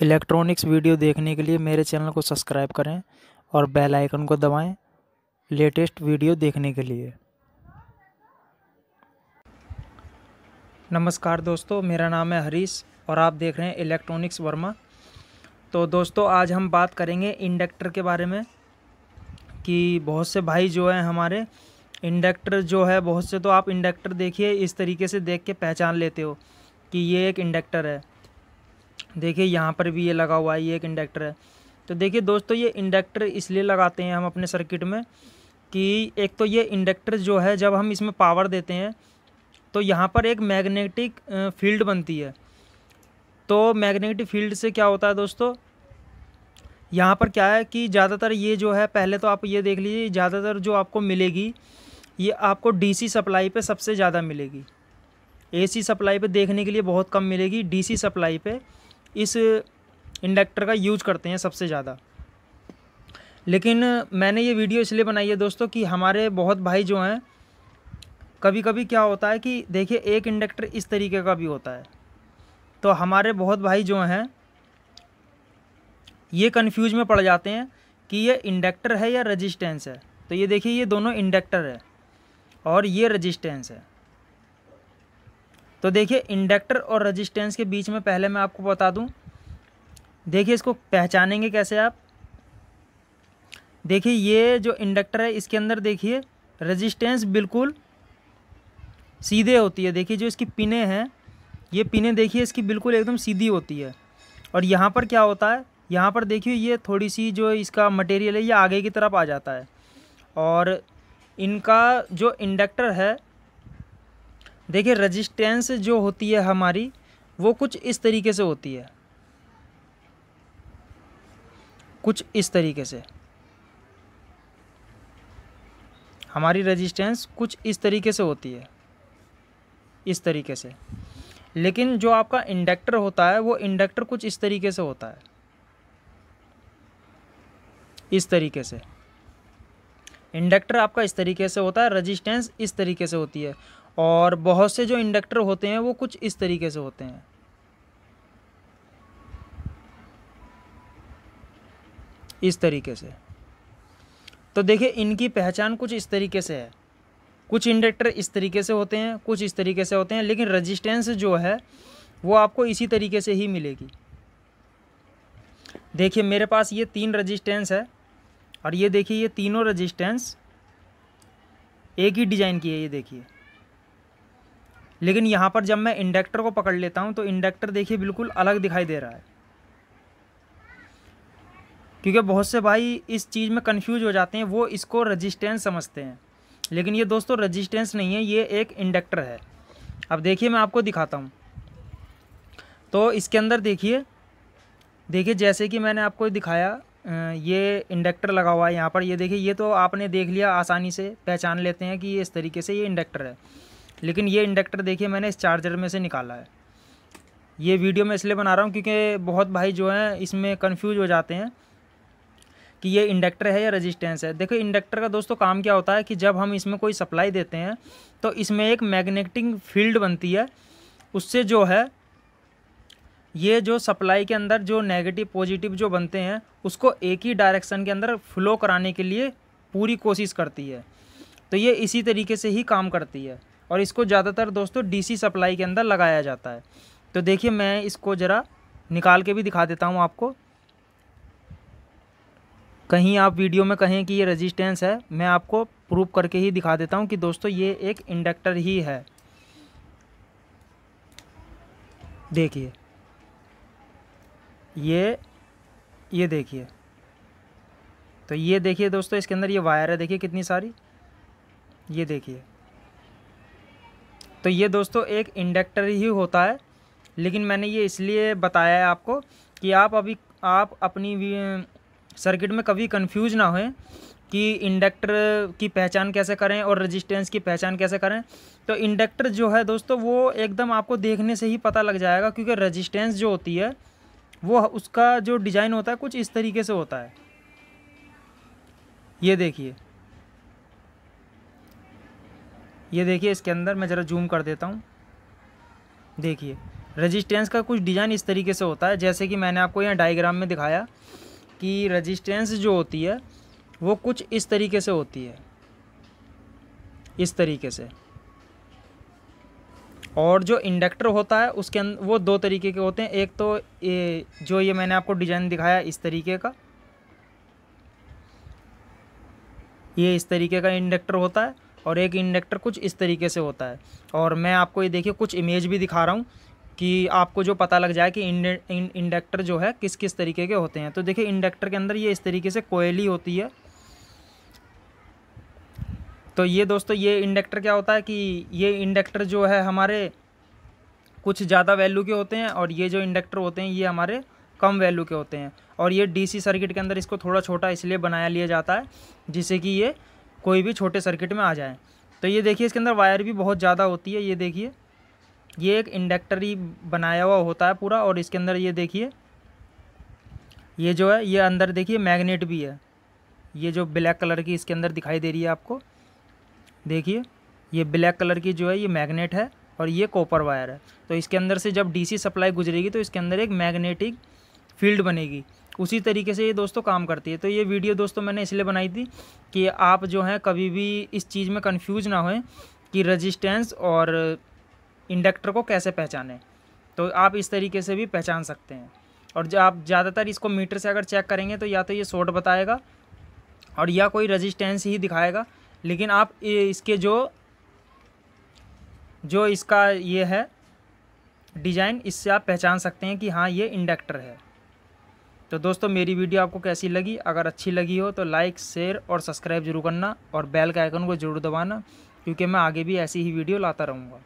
Electronics video देखने के लिए मेरे चैनल को सब्सक्राइब करें और बेल आइकन को दबाएँ लेटेस्ट वीडियो देखने के लिए। नमस्कार दोस्तों, मेरा नाम है हरीश और आप देख रहे हैं इलेक्ट्रॉनिक्स वर्मा। तो दोस्तों, आज हम बात करेंगे इंडक्टर के बारे में कि बहुत से भाई जो हैं हमारे, इंडक्टर जो है, बहुत से तो आप इंडक्टर देखिए, इस तरीके से देख के पहचान लेते हो कि ये एक इंडक्टर है। देखिए, यहाँ पर भी ये लगा हुआ है, ये एक इंडक्टर है। तो देखिए दोस्तों, ये इंडक्टर इसलिए लगाते हैं हम अपने सर्किट में कि एक तो ये इंडक्टर जो है, जब हम इसमें पावर देते हैं तो यहाँ पर एक मैग्नेटिक फ़ील्ड बनती है। तो मैग्नेटिक फ़ील्ड से क्या होता है दोस्तों? यहाँ पर क्या है कि ज़्यादातर ये जो है, पहले तो आप ये देख लीजिए, ज़्यादातर जो आपको मिलेगी, ये आपको डीसी सप्लाई पे सबसे ज़्यादा मिलेगी। एसी सप्लाई पे देखने के लिए बहुत कम मिलेगी डीसी सप्लाई पे। इस इंडक्टर का यूज़ करते हैं सबसे ज़्यादा। लेकिन मैंने ये वीडियो इसलिए बनाई है दोस्तों कि हमारे बहुत भाई जो हैं कभी कभी क्या होता है कि देखिए, एक इंडक्टर इस तरीके का भी होता है। तो हमारे बहुत भाई जो हैं, ये कन्फ्यूज़ में पड़ जाते हैं कि ये इंडक्टर है या रजिस्टेंस है। तो ये देखिए, ये दोनों इंडक्टर है और ये रजिस्टेंस है। तो देखिए, इंडक्टर और रजिस्टेंस के बीच में पहले मैं आपको बता दूँ। देखिए, इसको पहचानेंगे कैसे आप? देखिए, ये जो इंडक्टर है, इसके अंदर देखिए, रजिस्टेंस बिल्कुल सीधे होती है। देखिए, जो इसकी पिने हैं, ये पिने देखिए, इसकी बिल्कुल एकदम सीधी होती है। और यहाँ पर क्या होता है? यहाँ पर देखिए, ये थोड़ी सी जो इसका मटेरियल है, ये आगे की तरफ़ आ जाता है। और इनका जो इंडक्टर है देखिए रजिस्टेंस जो होती है हमारी, वो कुछ इस तरीके से होती है। कुछ इस तरीके से। हमारी रजिस्टेंस कुछ इस तरीके से होती है। इस तरीके से। लेकिन जो आपका इंडक्टर होता है, वो इंडक्टर कुछ इस तरीके से होता है। इस तरीके से। इंडक्टर आपका इस तरीके से होता है रजिस्टेंस इस तरीके से होती है। और बहुत से जो इंडक्टर होते हैं, वो कुछ इस तरीके से होते हैं। इस तरीके से। तो देखिए, इनकी पहचान कुछ इस तरीके से है। कुछ इंडक्टर इस तरीके से होते हैं, कुछ इस तरीके से होते हैं, लेकिन रजिस्टेंस जो है, वो आपको इसी तरीके से ही मिलेगी। देखिए, मेरे पास ये तीन रजिस्टेंस है, और ये देखिए, ये तीनों रजिस्टेंस एक ही डिज़ाइन की है, ये देखिए। लेकिन यहाँ पर जब मैं इंडक्टर को पकड़ लेता हूँ तो इंडक्टर देखिए बिल्कुल अलग दिखाई दे रहा है। क्योंकि बहुत से भाई इस चीज़ में कंफ्यूज हो जाते हैं, वो इसको रजिस्टेंस समझते हैं। लेकिन ये दोस्तों रजिस्टेंस नहीं है, ये एक इंडक्टर है। अब देखिए मैं आपको दिखाता हूँ। तो इसके अंदर देखिए देखिए जैसे कि मैंने आपको दिखाया ये इंडक्टर लगा हुआ है यहाँ पर। ये देखिए, ये तो आपने देख लिया आसानी से, पहचान लेते हैं कि ये इस तरीके से ये इंडक्टर है। लेकिन ये इंडक्टर देखिए मैंने इस चार्जर में से निकाला है। ये वीडियो मैं इसलिए बना रहा हूँ क्योंकि बहुत भाई जो हैं इसमें कन्फ्यूज़ हो जाते हैं कि ये इंडक्टर है या रजिस्टेंस है। देखो, इंडक्टर का दोस्तों काम क्या होता है कि जब हम इसमें कोई सप्लाई देते हैं तो इसमें एक मैग्नेटिक फ़ील्ड बनती है। उससे जो है, ये जो सप्लाई के अंदर जो नेगेटिव पॉजिटिव जो बनते हैं, उसको एक ही डायरेक्शन के अंदर फ्लो कराने के लिए पूरी कोशिश करती है। तो ये इसी तरीके से ही काम करती है। और इसको ज़्यादातर दोस्तों डीसी सप्लाई के अंदर लगाया जाता है। तो देखिए मैं इसको ज़रा निकाल के भी दिखा देता हूँ आपको। कहीं आप वीडियो में कहें कि ये रेजिस्टेंस है, मैं आपको प्रूव करके ही दिखा देता हूँ कि दोस्तों ये एक इंडक्टर ही है। देखिए। ये ये देखिए। तो ये देखिए दोस्तों, इसके अंदर ये वायर है, देखिए कितनी सारी। ये देखिए। तो ये दोस्तों एक इंडक्टर ही होता है, लेकिन मैंने ये इसलिए बताया है आपको कि आप अभी, आप अपनी सर्किट में कभी कंफ्यूज ना हों कि इंडक्टर की पहचान कैसे करें और रेजिस्टेंस की पहचान कैसे करें। तो इंडक्टर जो है दोस्तों, वो एकदम आपको देखने से ही पता लग जाएगा क्योंकि रेजिस्टेंस जो होती है, वो उसका जो डिज़ाइन होता है कुछ इस तरीके से होता है। ये देखिए। ये देखिए, इसके अंदर मैं ज़रा जूम कर देता हूँ। देखिए रजिस्टेंस का कुछ डिज़ाइन इस तरीके से होता है, जैसे कि मैंने आपको यहाँ डायग्राम में दिखाया कि रजिस्टेंस जो होती है, वो कुछ इस तरीके से होती है। इस तरीके से। और जो इंडक्टर होता है, उसके अंदर वो दो तरीके के होते हैं। एक तो ये, जो ये मैंने आपको डिज़ाइन दिखाया इस तरीके का, ये इस तरीके का इंडक्टर होता है। और एक इंडक्टर कुछ इस तरीके से होता है। और मैं आपको ये देखिए, कुछ इमेज भी दिखा रहा हूँ कि आपको जो पता लग जाए कि इंडक्टर जो है किस किस तरीके के होते हैं। तो देखिए, इंडक्टर के अंदर ये इस तरीके से कोयली होती है। तो ये दोस्तों, ये इंडक्टर क्या होता है कि ये इंडक्टर जो है हमारे कुछ ज़्यादा वैल्यू के होते हैं और ये जो इंडक्टर होते हैं, ये हमारे कम वैल्यू के होते हैं। और ये डीसी सर्किट के अंदर इसको थोड़ा छोटा इसलिए बनाया लिया जाता है, जिससे कि ये कोई भी छोटे सर्किट में आ जाए। तो ये देखिए, इसके अंदर वायर भी बहुत ज़्यादा होती है, ये देखिए। ये एक इंडक्टर ही बनाया हुआ होता है पूरा, और इसके अंदर ये देखिए, ये जो है, ये अंदर देखिए मैग्नेट भी है। ये जो ब्लैक कलर की इसके अंदर दिखाई दे रही है आपको, देखिए, ये ब्लैक कलर की जो है, ये मैग्नेट है, और ये कॉपर वायर है। तो इसके अंदर से जब डीसी सप्लाई गुजरेगी तो इसके अंदर एक मैग्नेटिक फ़ील्ड बनेगी। उसी तरीके से ये दोस्तों काम करती है। तो ये वीडियो दोस्तों मैंने इसलिए बनाई थी कि आप जो हैं कभी भी इस चीज़ में कन्फ्यूज़ ना होएँ कि रजिस्टेंस और इंडक्टर को कैसे पहचानें। तो आप इस तरीके से भी पहचान सकते हैं। और जो, आप ज़्यादातर इसको मीटर से अगर चेक करेंगे तो या तो ये शॉर्ट बताएगा और या कोई रजिस्टेंस ही दिखाएगा। लेकिन आप इसके जो जो इसका ये है डिज़ाइन इससे आप पहचान सकते हैं कि हाँ ये इंडक्टर है। तो दोस्तों, मेरी वीडियो आपको कैसी लगी? अगर अच्छी लगी हो तो लाइक शेयर और सब्सक्राइब ज़रूर करना और बेल के आइकन को ज़रूर दबाना, क्योंकि मैं आगे भी ऐसी ही वीडियो लाता रहूँगा।